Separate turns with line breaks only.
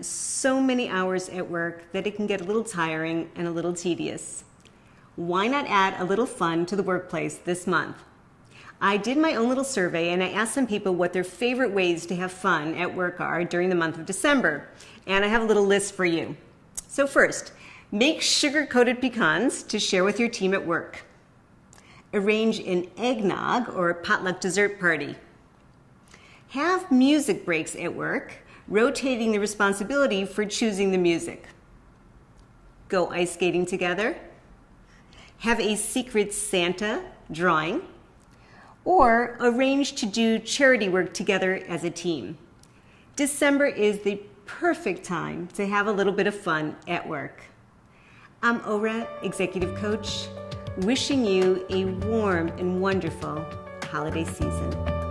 so many hours at work that it can get a little tiring and a little tedious. Why not add a little fun to the workplace this month? I did my own little survey and I asked some people what their favorite ways to have fun at work are during the month of December. And I have a little list for you. So, first, make sugar coated pecans to share with your team at work. Arrange an eggnog or potluck dessert party. Have music breaks at work, rotating the responsibility for choosing the music. Go ice skating together. Have a secret Santa drawing. Or arrange to do charity work together as a team. December is the perfect time to have a little bit of fun at work. I'm Ora, Executive Coach, wishing you a warm and wonderful holiday season.